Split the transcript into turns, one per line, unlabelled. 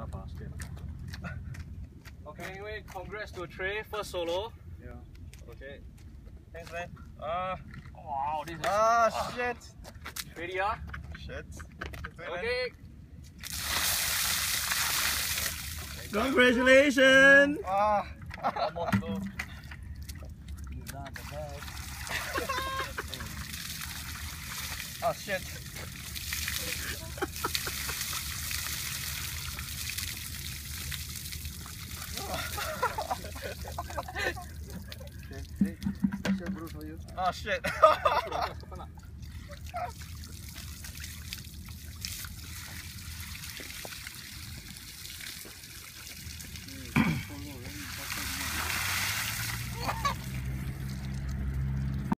Stop asking.
Okay, anyway, congrats to Trey, first solo.
Yeah.
Okay.
Thanks, man. Uh,
Wow, this is
ah, shit.
ready, ah?
Shit.
Okay.
Congratulations!
Ah.
Almost go.
Oh, shit.
for you.
Oh shit.